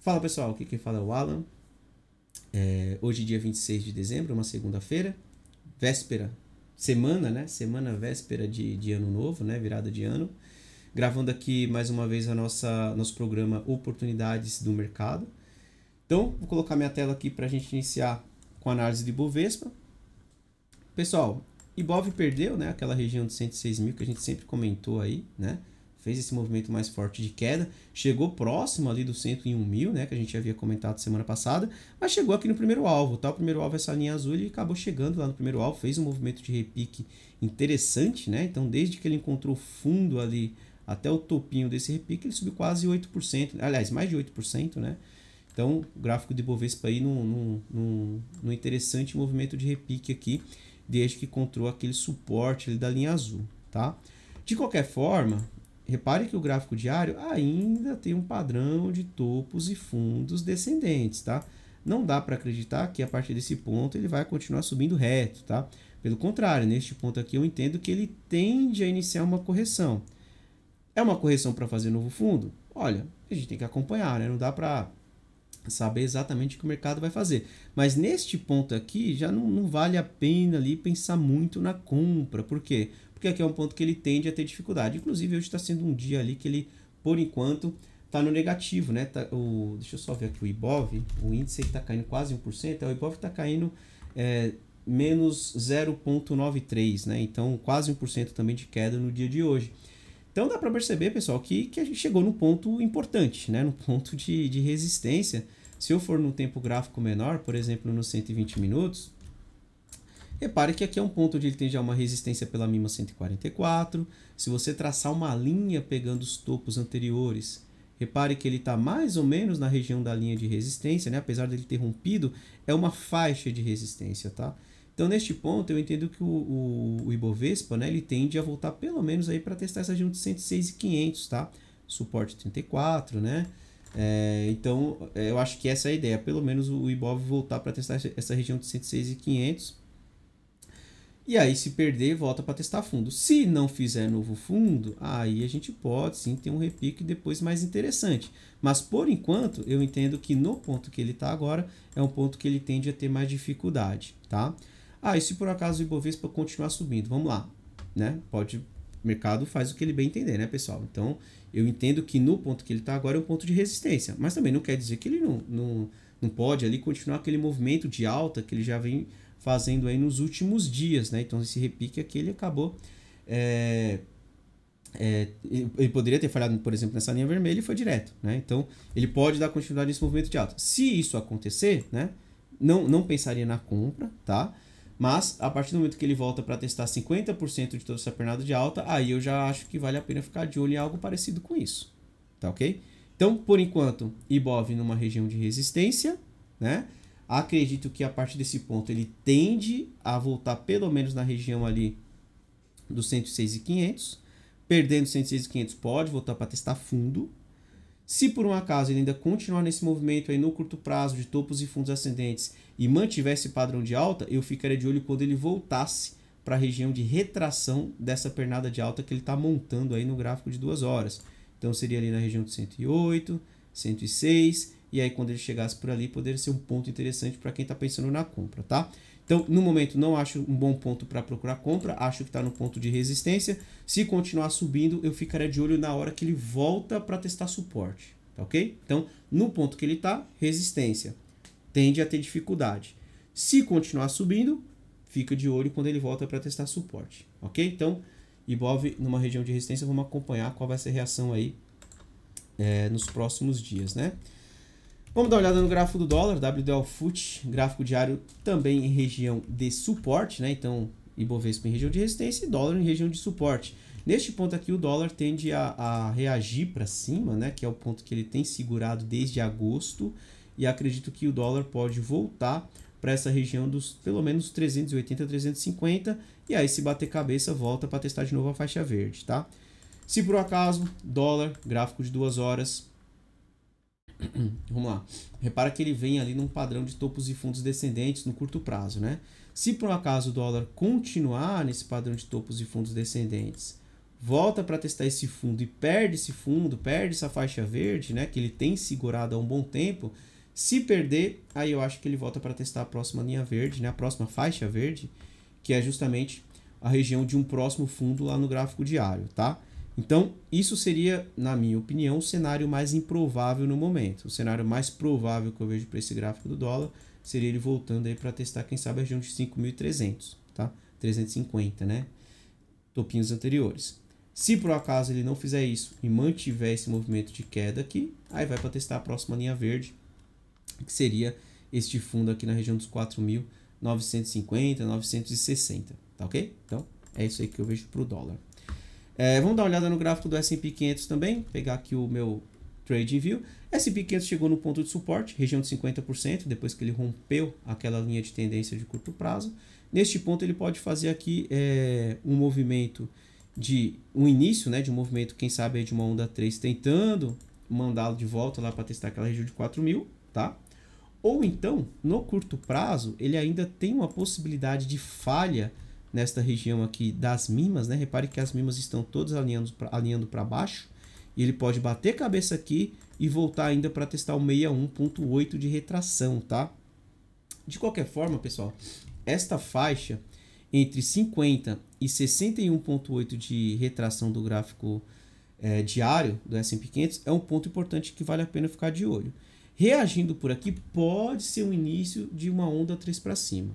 Fala pessoal, aqui quem fala é o Alan. É, hoje, dia 26 de dezembro, uma segunda-feira, véspera, semana, né? Semana véspera de, de ano novo, né? Virada de ano. Gravando aqui mais uma vez a nossa nosso programa Oportunidades do Mercado. Então, vou colocar minha tela aqui para a gente iniciar com a análise de Bovespa. Pessoal, Ibov perdeu, né? Aquela região de 106 mil que a gente sempre comentou aí, né? Fez esse movimento mais forte de queda, chegou próximo ali do 101 mil, né, que a gente havia comentado semana passada, mas chegou aqui no primeiro alvo, tá? O primeiro alvo é essa linha azul e acabou chegando lá no primeiro alvo, fez um movimento de repique interessante, né? Então, desde que ele encontrou fundo ali até o topinho desse repique, ele subiu quase 8%, aliás, mais de 8%, né? Então, o gráfico de Bovespa aí num, num, num, num interessante movimento de repique aqui, desde que encontrou aquele suporte ali da linha azul, tá? De qualquer forma, Repare que o gráfico diário ainda tem um padrão de topos e fundos descendentes, tá? Não dá para acreditar que a partir desse ponto ele vai continuar subindo reto, tá? Pelo contrário, neste ponto aqui eu entendo que ele tende a iniciar uma correção. É uma correção para fazer novo fundo? Olha, a gente tem que acompanhar, né? Não dá para saber exatamente o que o mercado vai fazer. Mas neste ponto aqui já não, não vale a pena ali pensar muito na compra. Por quê? Porque aqui é um ponto que ele tende a ter dificuldade. Inclusive, hoje está sendo um dia ali que ele, por enquanto, está no negativo, né? Tá, o, deixa eu só ver aqui o IBOV, o índice está caindo quase 1%, é, o IBOV está caindo é, menos 0,93, né? Então, quase 1% também de queda no dia de hoje. Então, dá para perceber, pessoal, que, que a gente chegou num ponto importante, né? No ponto de, de resistência. Se eu for no tempo gráfico menor, por exemplo, nos 120 minutos, Repare que aqui é um ponto onde ele tem já uma resistência pela mínima 144. Se você traçar uma linha pegando os topos anteriores, repare que ele está mais ou menos na região da linha de resistência, né? apesar dele ter rompido, é uma faixa de resistência. Tá? Então, neste ponto, eu entendo que o, o, o Ibovespa né, ele tende a voltar pelo menos para testar essa região de 106,500, tá? Suporte 34, né? É, então, é, eu acho que essa é a ideia, pelo menos o Ibov voltar para testar essa região de 106,500 e aí, se perder, volta para testar fundo. Se não fizer novo fundo, aí a gente pode sim ter um repique depois mais interessante. Mas por enquanto, eu entendo que no ponto que ele está agora, é um ponto que ele tende a ter mais dificuldade, tá? Ah, e se por acaso o Ibovespa continuar subindo, vamos lá, né? Pode, o mercado faz o que ele bem entender, né, pessoal? Então, eu entendo que no ponto que ele está agora é um ponto de resistência, mas também não quer dizer que ele não, não, não pode ali continuar aquele movimento de alta que ele já vem fazendo aí nos últimos dias, né? Então esse repique aqui ele acabou é, é, ele poderia ter falhado, por exemplo, nessa linha vermelha e foi direto, né? Então ele pode dar continuidade nesse movimento de alta. Se isso acontecer, né? Não, não pensaria na compra, tá? Mas a partir do momento que ele volta para testar 50% de toda essa pernada de alta, aí eu já acho que vale a pena ficar de olho em algo parecido com isso, tá ok? Então, por enquanto, IBOV numa região de resistência, né? Acredito que a partir desse ponto ele tende a voltar pelo menos na região ali dos 106,500. Perdendo 106,500 pode voltar para testar fundo. Se por um acaso ele ainda continuar nesse movimento aí no curto prazo de topos e fundos ascendentes e mantiver esse padrão de alta, eu ficaria de olho quando ele voltasse para a região de retração dessa pernada de alta que ele está montando aí no gráfico de duas horas. Então seria ali na região de 108, 106 e aí quando ele chegasse por ali poderia ser um ponto interessante para quem está pensando na compra, tá? Então, no momento, não acho um bom ponto para procurar compra, acho que está no ponto de resistência. Se continuar subindo, eu ficaria de olho na hora que ele volta para testar suporte, tá ok? Então, no ponto que ele está, resistência, tende a ter dificuldade. Se continuar subindo, fica de olho quando ele volta para testar suporte, ok? Então, Ibov numa região de resistência, vamos acompanhar qual vai ser a reação aí é, nos próximos dias, né? Vamos dar uma olhada no gráfico do dólar, WDL Foot, gráfico diário também em região de suporte, né? Então, Ibovespa em região de resistência e dólar em região de suporte. Neste ponto aqui, o dólar tende a, a reagir para cima, né? Que é o ponto que ele tem segurado desde agosto. E acredito que o dólar pode voltar para essa região dos pelo menos 380, 350. E aí, se bater cabeça, volta para testar de novo a faixa verde, tá? Se por acaso, dólar, gráfico de duas horas, Vamos lá. Repara que ele vem ali num padrão de topos e fundos descendentes no curto prazo, né? Se por um acaso o dólar continuar nesse padrão de topos e fundos descendentes, volta para testar esse fundo e perde esse fundo, perde essa faixa verde, né, que ele tem segurado há um bom tempo, se perder, aí eu acho que ele volta para testar a próxima linha verde, né, a próxima faixa verde, que é justamente a região de um próximo fundo lá no gráfico diário, tá? Então, isso seria, na minha opinião, o cenário mais improvável no momento. O cenário mais provável que eu vejo para esse gráfico do dólar seria ele voltando aí para testar, quem sabe, a região de 5.300, tá? 350, né? Topinhos anteriores. Se por acaso ele não fizer isso e mantiver esse movimento de queda aqui, aí vai para testar a próxima linha verde, que seria este fundo aqui na região dos 4.950, 960, tá ok? Então, é isso aí que eu vejo para o dólar. É, vamos dar uma olhada no gráfico do S&P 500 também, pegar aqui o meu Trade View. S&P 500 chegou no ponto de suporte, região de 50%, depois que ele rompeu aquela linha de tendência de curto prazo. Neste ponto ele pode fazer aqui é, um movimento de um início, né, de um movimento, quem sabe, de uma onda 3 tentando mandá-lo de volta lá para testar aquela região de 4 mil, tá? Ou então, no curto prazo, ele ainda tem uma possibilidade de falha nesta região aqui das mimas, né? Repare que as mimas estão todas alinhando para baixo. E ele pode bater cabeça aqui e voltar ainda para testar o 61.8 de retração, tá? De qualquer forma, pessoal, esta faixa entre 50 e 61.8 de retração do gráfico é, diário do S&P 500 é um ponto importante que vale a pena ficar de olho. Reagindo por aqui pode ser o início de uma onda 3 para cima.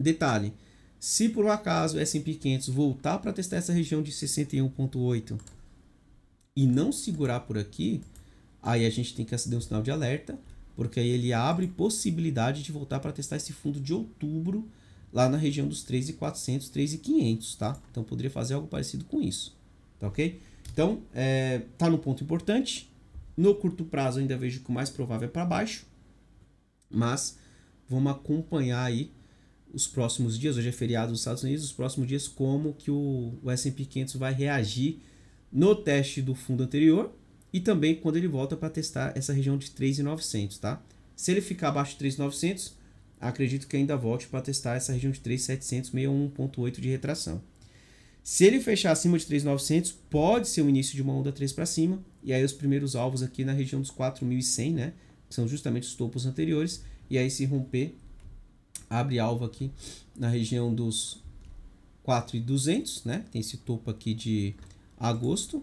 Detalhe, se por um acaso o S&P 500 voltar para testar essa região de 61.8 e não segurar por aqui, aí a gente tem que acender um sinal de alerta, porque aí ele abre possibilidade de voltar para testar esse fundo de outubro lá na região dos 3.400, 3.500, tá? Então poderia fazer algo parecido com isso, tá ok? Então, é, tá no ponto importante. No curto prazo ainda vejo que o mais provável é para baixo, mas vamos acompanhar aí os próximos dias, hoje é feriado nos Estados Unidos, os próximos dias, como que o, o S&P 500 vai reagir no teste do fundo anterior e também quando ele volta para testar essa região de 3.900, tá? Se ele ficar abaixo de 3.900, acredito que ainda volte para testar essa região de 3.700, 61.8 de retração. Se ele fechar acima de 3.900, pode ser o início de uma onda 3 para cima, e aí os primeiros alvos aqui na região dos 4.100, né? Que são justamente os topos anteriores, e aí se romper abre alvo aqui na região dos 4,200, né? Tem esse topo aqui de agosto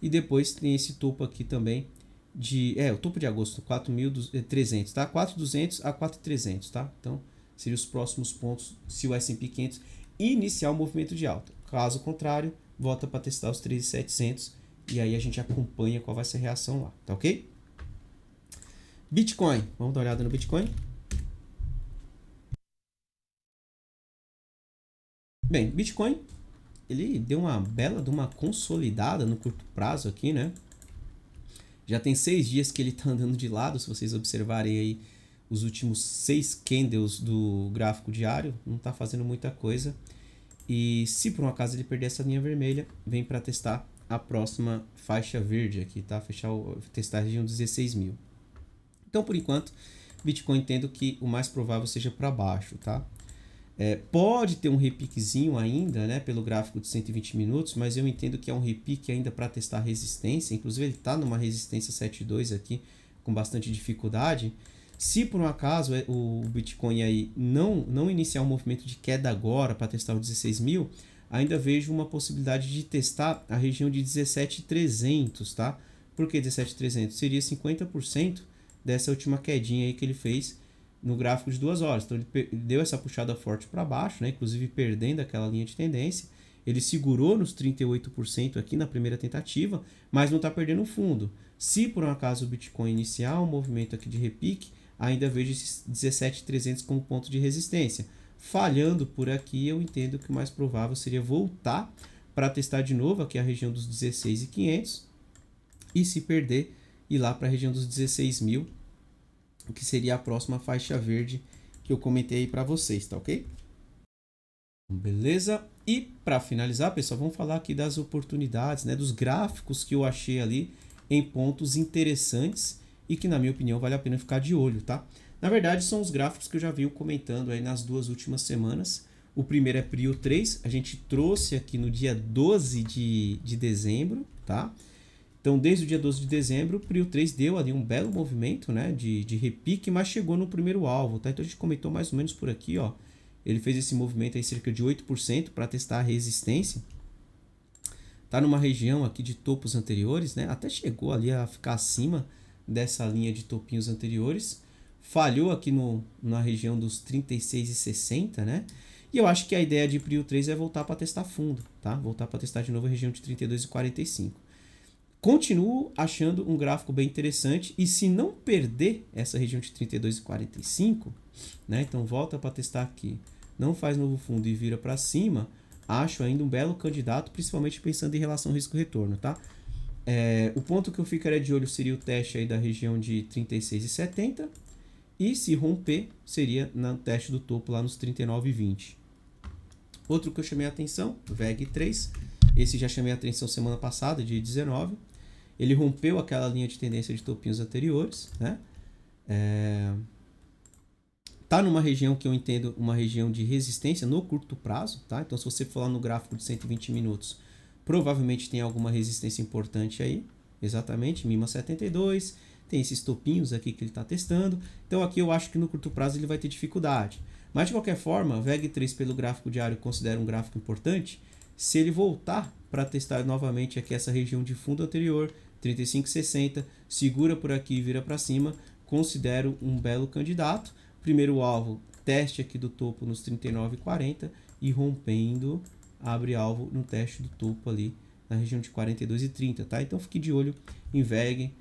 e depois tem esse topo aqui também de é, o topo de agosto 4.300, tá? 4.200 a 4.300, tá? Então, seriam os próximos pontos se o S&P 500 iniciar o movimento de alta. Caso contrário, volta para testar os 3.700 e aí a gente acompanha qual vai ser a reação lá, tá OK? Bitcoin, vamos dar uma olhada no Bitcoin. Bem, Bitcoin, ele deu uma bela de uma consolidada no curto prazo aqui, né? Já tem seis dias que ele está andando de lado, se vocês observarem aí os últimos seis candles do gráfico diário, não está fazendo muita coisa. E se por um acaso ele perder essa linha vermelha, vem para testar a próxima faixa verde aqui, tá? Fechar o, testar a região 16 mil. Então, por enquanto, Bitcoin entendo que o mais provável seja para baixo, tá? É, pode ter um repiquezinho ainda, né, pelo gráfico de 120 minutos, mas eu entendo que é um repique ainda para testar resistência. Inclusive, ele está numa resistência 7.2 aqui, com bastante dificuldade. Se por um acaso é, o Bitcoin aí não, não iniciar um movimento de queda agora para testar o 16 mil, ainda vejo uma possibilidade de testar a região de 17.300, tá? Por que 17.300? Seria 50% dessa última quedinha aí que ele fez no gráfico de duas horas. Então ele deu essa puxada forte para baixo, né? inclusive perdendo aquela linha de tendência. Ele segurou nos 38% aqui na primeira tentativa, mas não está perdendo fundo. Se por um acaso o Bitcoin iniciar um movimento aqui de repique, ainda vejo esses 17.300 como ponto de resistência. Falhando por aqui, eu entendo que o mais provável seria voltar para testar de novo aqui a região dos 16.500 e se perder ir lá para a região dos 16.000 o que seria a próxima faixa verde que eu comentei para vocês, tá ok? Beleza? E para finalizar, pessoal, vamos falar aqui das oportunidades, né, dos gráficos que eu achei ali em pontos interessantes e que na minha opinião vale a pena ficar de olho, tá? Na verdade, são os gráficos que eu já vi comentando aí nas duas últimas semanas. O primeiro é Prio 3, a gente trouxe aqui no dia 12 de, de dezembro, tá? Então, desde o dia 12 de dezembro, o Prio 3 deu ali um belo movimento, né, de, de repique, mas chegou no primeiro alvo, tá? Então, a gente comentou mais ou menos por aqui, ó. Ele fez esse movimento aí cerca de 8% para testar a resistência. Tá numa região aqui de topos anteriores, né? Até chegou ali a ficar acima dessa linha de topinhos anteriores. Falhou aqui no, na região dos 36,60, né? E eu acho que a ideia de Prio 3 é voltar para testar fundo, tá? Voltar para testar de novo a região de 32,45. Continuo achando um gráfico bem interessante e se não perder essa região de 32,45, né? Então volta para testar aqui, não faz novo fundo e vira para cima, acho ainda um belo candidato, principalmente pensando em relação risco-retorno, tá? É, o ponto que eu ficaria de olho seria o teste aí da região de 36,70 e se romper seria no teste do topo lá nos 39,20. Outro que eu chamei a atenção, VEG 3. Esse já chamei a atenção semana passada, dia 19. Ele rompeu aquela linha de tendência de topinhos anteriores, né? É... Tá numa região que eu entendo uma região de resistência no curto prazo, tá? Então se você for lá no gráfico de 120 minutos, provavelmente tem alguma resistência importante aí, exatamente, mima 72, tem esses topinhos aqui que ele está testando. Então aqui eu acho que no curto prazo ele vai ter dificuldade. Mas de qualquer forma, VEG3 pelo gráfico diário considera um gráfico importante. Se ele voltar para testar novamente aqui essa região de fundo anterior, 35,60, segura por aqui e vira para cima, considero um belo candidato. Primeiro alvo, teste aqui do topo nos 39,40 e rompendo, abre alvo no teste do topo ali na região de 42,30, tá? Então fique de olho em VEG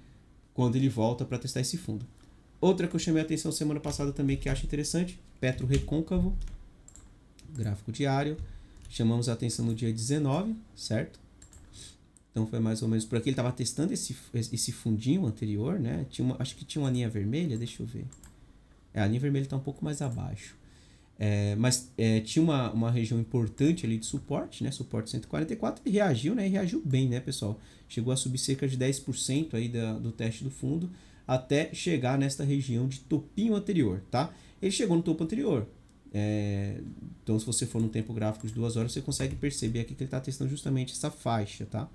quando ele volta para testar esse fundo. Outra que eu chamei a atenção semana passada também que acho interessante, Petro Recôncavo, gráfico diário. Chamamos a atenção no dia 19, certo? Então foi mais ou menos por aqui. Ele estava testando esse, esse fundinho anterior, né? Tinha uma, acho que tinha uma linha vermelha, deixa eu ver. É, a linha vermelha está um pouco mais abaixo. É, mas é, tinha uma, uma região importante ali de suporte, né? Suporte 144 e reagiu, né? E reagiu bem, né, pessoal? Chegou a subir cerca de 10% aí da, do teste do fundo até chegar nesta região de topinho anterior, tá? Ele chegou no topo anterior. É, então, se você for no tempo gráfico de duas horas, você consegue perceber aqui que ele está testando justamente essa faixa, tá?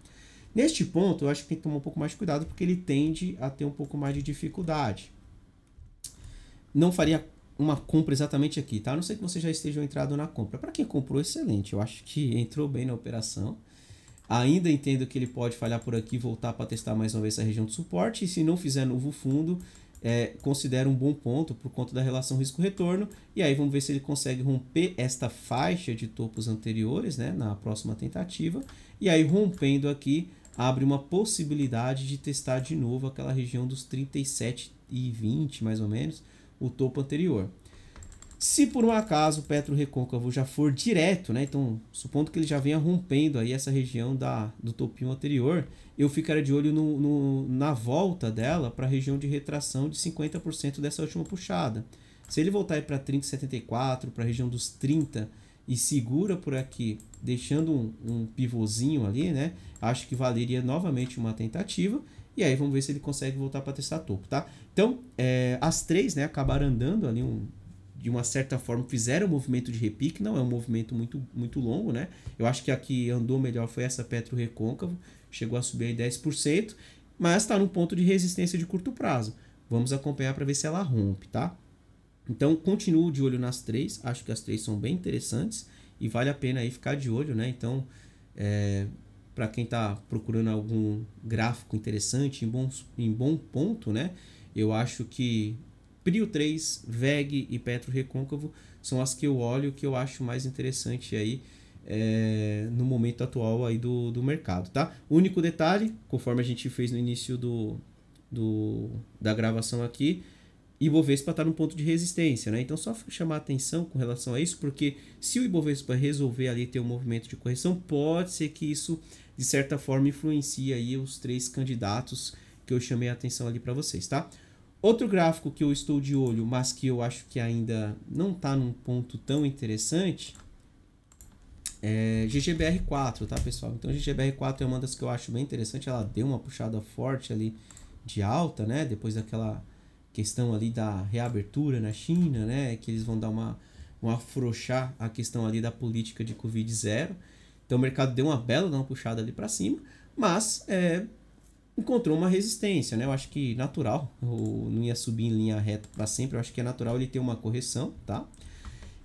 Neste ponto, eu acho que tem que tomar um pouco mais de cuidado, porque ele tende a ter um pouco mais de dificuldade. Não faria uma compra exatamente aqui, tá? A não sei que você já esteja entrado na compra. Para quem comprou, excelente. Eu acho que entrou bem na operação. Ainda entendo que ele pode falhar por aqui voltar para testar mais uma vez essa região de suporte. E se não fizer novo fundo, é, considera um bom ponto por conta da relação risco-retorno. E aí vamos ver se ele consegue romper esta faixa de topos anteriores né, na próxima tentativa. E aí rompendo aqui, abre uma possibilidade de testar de novo aquela região dos 37 e 20 mais ou menos, o topo anterior. Se por um acaso o Petro Recôncavo já for direto, né? Então, supondo que ele já venha rompendo aí essa região da, do topinho anterior, eu ficaria de olho no, no na volta dela para a região de retração de 50% dessa última puxada. Se ele voltar para 30,74, para a região dos 30 e segura por aqui, deixando um, um pivôzinho ali, né? Acho que valeria novamente uma tentativa. E aí vamos ver se ele consegue voltar para testar topo, tá? Então, é, as três, né, acabaram andando ali um, de uma certa forma, fizeram um movimento de repique, não é um movimento muito, muito longo, né? Eu acho que a que andou melhor foi essa Petro Recôncavo, chegou a subir aí 10%, mas está no ponto de resistência de curto prazo. Vamos acompanhar para ver se ela rompe, tá? Então, continuo de olho nas três, acho que as três são bem interessantes e vale a pena aí ficar de olho, né? Então, é, para quem está procurando algum gráfico interessante, em bom, em bom ponto, né? Eu acho que Prio 3, VEG e Petro Recôncavo são as que eu olho que eu acho mais interessante aí é, no momento atual aí do, do mercado, tá? único detalhe, conforme a gente fez no início do, do, da gravação aqui, Ibovespa está no ponto de resistência, né? Então só chamar atenção com relação a isso, porque se o Ibovespa resolver ali ter um movimento de correção, pode ser que isso de certa forma influencie aí os três candidatos que eu chamei a atenção ali para vocês, tá? Outro gráfico que eu estou de olho, mas que eu acho que ainda não está num ponto tão interessante, é GGBR4, tá, pessoal? Então, GGBR4 é uma das que eu acho bem interessante. Ela deu uma puxada forte ali de alta, né? Depois daquela questão ali da reabertura na China, né? Que eles vão dar uma, vão afrouxar a questão ali da política de Covid zero. Então o mercado deu uma bela uma puxada ali para cima, mas é, encontrou uma resistência, né? Eu acho que natural, não ia subir em linha reta para sempre, eu acho que é natural ele ter uma correção, tá?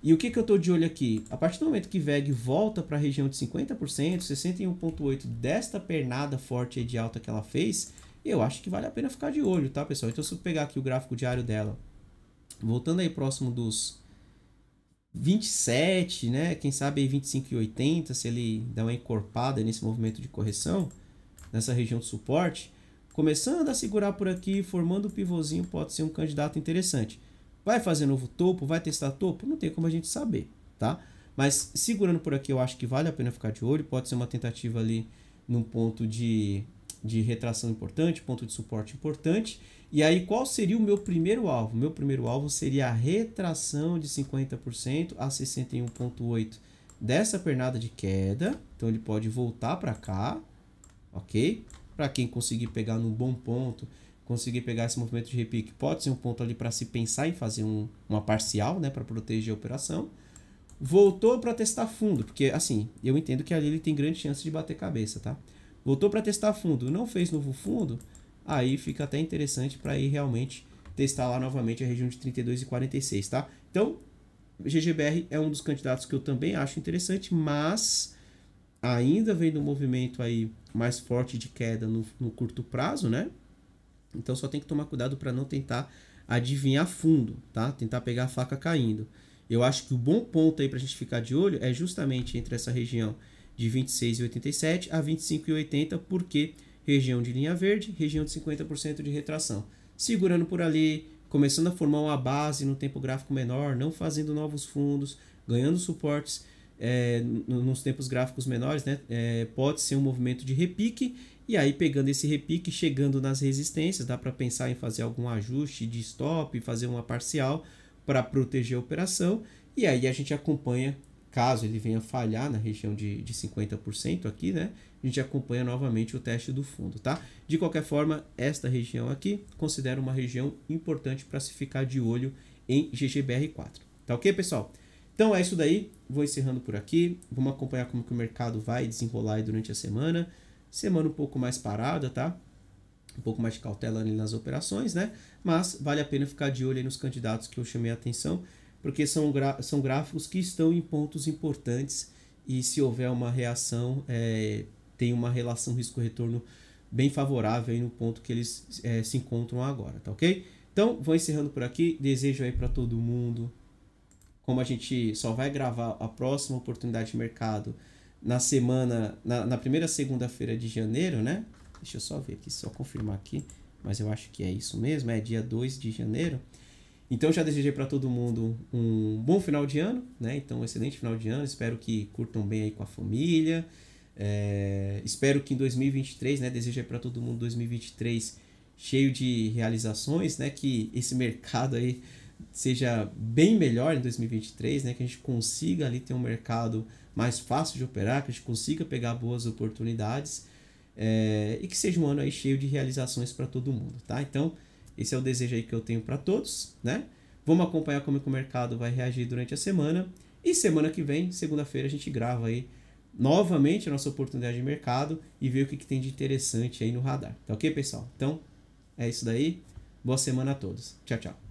E o que, que eu estou de olho aqui? A partir do momento que VEG volta para a região de 50%, 61,8% desta pernada forte de alta que ela fez, eu acho que vale a pena ficar de olho, tá, pessoal? Então, se eu pegar aqui o gráfico diário dela, voltando aí próximo dos 27, né? Quem sabe aí 25,80, se ele dá uma encorpada nesse movimento de correção, nessa região de suporte, começando a segurar por aqui, formando o pivôzinho, pode ser um candidato interessante. Vai fazer novo topo? Vai testar topo? Não tem como a gente saber, tá? Mas segurando por aqui, eu acho que vale a pena ficar de olho. Pode ser uma tentativa ali num ponto de, de retração importante, ponto de suporte importante. E aí, qual seria o meu primeiro alvo? Meu primeiro alvo seria a retração de 50% a 61,8% dessa pernada de queda. Então, ele pode voltar para cá, ok? Para quem conseguir pegar num bom ponto conseguir pegar esse movimento de repique, pode ser um ponto ali para se pensar em fazer um, uma parcial, né, para proteger a operação. Voltou para testar fundo, porque assim, eu entendo que ali ele tem grande chance de bater cabeça, tá? Voltou para testar fundo, não fez novo fundo, aí fica até interessante para ir realmente testar lá novamente a região de 32 e 46, tá? Então, GGBR é um dos candidatos que eu também acho interessante, mas ainda vem um movimento aí mais forte de queda no, no curto prazo, né? Então só tem que tomar cuidado para não tentar adivinhar fundo, tá? Tentar pegar a faca caindo. Eu acho que o bom ponto aí para a gente ficar de olho é justamente entre essa região de 26,87 a 25,80, porque região de linha verde, região de 50% de retração. Segurando por ali, começando a formar uma base no tempo gráfico menor, não fazendo novos fundos, ganhando suportes é, nos tempos gráficos menores, né? É, pode ser um movimento de repique e aí, pegando esse repique, chegando nas resistências, dá para pensar em fazer algum ajuste de stop, fazer uma parcial para proteger a operação. E aí a gente acompanha, caso ele venha falhar na região de, de 50% aqui, né? A gente acompanha novamente o teste do fundo, tá? De qualquer forma, esta região aqui considero uma região importante para se ficar de olho em GGBR4. Tá ok, pessoal? Então é isso daí. Vou encerrando por aqui. Vamos acompanhar como que o mercado vai desenrolar durante a semana. Semana um pouco mais parada, tá? Um pouco mais de cautela ali nas operações, né? Mas vale a pena ficar de olho nos candidatos que eu chamei a atenção, porque são, são gráficos que estão em pontos importantes e se houver uma reação, é, tem uma relação risco-retorno bem favorável no ponto que eles é, se encontram agora, tá ok? Então, vou encerrando por aqui. Desejo aí para todo mundo, como a gente só vai gravar a próxima oportunidade de mercado na semana, na, na primeira segunda-feira de janeiro, né? Deixa eu só ver aqui, só confirmar aqui, mas eu acho que é isso mesmo, é dia 2 de janeiro. Então já desejei para todo mundo um bom final de ano, né? Então um excelente final de ano, espero que curtam bem aí com a família. É, espero que em 2023, né, desejei para todo mundo 2023 cheio de realizações, né, que esse mercado aí seja bem melhor em 2023, né, que a gente consiga ali ter um mercado mais fácil de operar, que a gente consiga pegar boas oportunidades é, e que seja um ano aí cheio de realizações para todo mundo, tá? Então, esse é o desejo aí que eu tenho para todos, né? Vamos acompanhar como que o mercado vai reagir durante a semana e semana que vem, segunda-feira, a gente grava aí novamente a nossa oportunidade de mercado e ver o que, que tem de interessante aí no radar, tá ok, pessoal? Então, é isso daí. Boa semana a todos. Tchau, tchau.